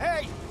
Hey!